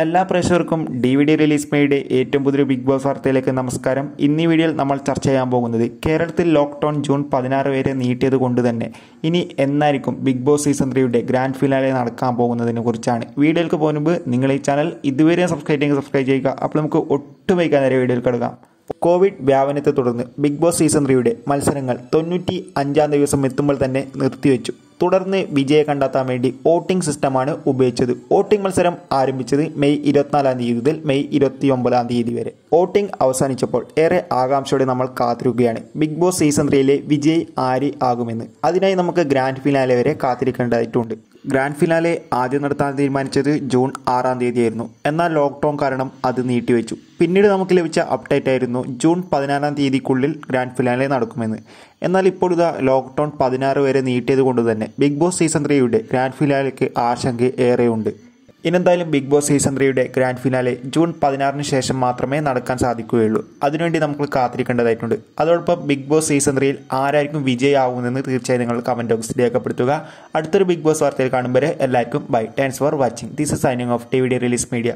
എല്ലാ പ്രേക്ഷകർക്കും D V D release മേയുടെ ഏറ്റവും പുതിയ ബിഗ് ബോസ് വാർത്തയിലേക്ക് നമസ്കാരം. ഇന്ന് വീഡിയോയിൽ നമ്മൾ ചർച്ച ചെയ്യാൻ പോകുന്നത് കേരളത്തിൽ ലോക്ക്ഡൗൺ ജൂൺ പതിനാറ് വരെ നീട്ടിയത് കൊണ്ട് തന്നെ. ഇനി എന്നായിരിക്കും ബിഗ് ബോസ് സീസൺ ത്രീയുടെ ഗ്രാൻഡ് ഫിനാലെ നടക്കാൻ പോകുന്നതിനെ കുറിച്ചാണ്. വീഡിയോയിലേക്ക് പോകുന്ന മുമ്പ് നിങ്ങൾ ഈ ചാനൽ ഇതുവരെ സബ്സ്ക്രൈബ് ചെയ്യുക സബ്സ്ക്രൈബ് ചെയ്യുക. അപ്പോൾ നമുക്ക് ഒട്ടും വൈകാതെ നേരെ വീഡിയോയിൽ കിടക്കാം. കോവിഡ് വ്യാപനത്തെ തുടർന്ന് ബിഗ് ബോസ് സീസൺ ത്രീയുടെ മത്സരങ്ങൾ തൊണ്ണൂറ്റി അഞ്ചാം ദിവസം എത്തുമ്പോൾ തന്നെ നിർത്തിവെച്ചു. തുടർന്ന് വിജയം കണ്ടെത്താൻ വേണ്ടി വോട്ടിംഗ് സിസ്റ്റമാണ് ഉപയോഗിച്ചത്. വോട്ടിംഗ് മത്സരം ആരംഭിച്ചത് മെയ് ഇരുപത്തിനാലാം തീയതി മുതൽ മെയ് ഇരുപത്തി ഒമ്പതാം തീയതി വരെ. വോട്ടിംഗ് അവസാനിച്ചപ്പോൾ ഏറെ ആകാംക്ഷയോടെ നമ്മൾ കാത്തിരിക്കുകയാണ്. ബിഗ് ബോസ് സീസൺ ത്രീയിലെ വിജയ് ആര് ആകുമെന്ന്. അതിനായി നമുക്ക് ഗ്രാൻഡ് ഫിനാലെ വരെ കാത്തിരിക്കേണ്ടതായിട്ടുണ്ട്. ഗ്രാൻഡ് ഫിനാലെ ആദ്യം നടത്താൻ തീരുമാനിച്ചത് ജൂൺ ആറാം തീയതിയായിരുന്നു. എന്നാൽ ലോക്ക്ഡൗൺ കാരണം അത് നീട്ടിവെച്ചു. പിന്നീട് നമുക്ക് ലഭിച്ച അപ്ഡേറ്റ് ആയിരുന്നു ജൂൺ പതിനാറാം തീയതിക്കുള്ളിൽ ഗ്രാൻഡ് ഫിനാലെ നടക്കുമെന്ന്. എന്നാൽ ഇപ്പോൾ ഇതാ ലോക്ക്ഡൗൺ പതിനാറ് വരെ നീട്ടിയത് കൊണ്ട് തന്നെ ബിഗ് ബോസ് സീസൺ ത്രീയുടെ ഗ്രാൻഡ് ഫിനാലയ്ക്ക് ആശങ്ക ഏറെയുണ്ട്. ഇനെന്തായാലും ബിഗ് ബോസ് സീസൺ ത്രീയുടെ ഗ്രാൻഡ് ഫിനാലെ ജൂൺ പതിനാറിന് ശേഷം മാത്രമേ നടക്കാൻ സാധിക്കുകയുള്ളൂ. അതിനുവേണ്ടി നമുക്ക് കാത്തിരിക്കേണ്ടതായിട്ടുണ്ട്. അതോടൊപ്പം ബിഗ് ബോസ് സീസൺ ത്രീയിൽ ആരായിരിക്കും വിജയമാകുമെന്ന് തീർച്ചയായും നിങ്ങൾ കമന്റ് ബോക്സിൽ രേഖപ്പെടുത്തുക. അടുത്തൊരു ബിഗ് ബോസ് വാർത്തയിൽ കാണുമ്പോൾ എല്ലാവർക്കും bye thanks for watching this is signing off T V D release media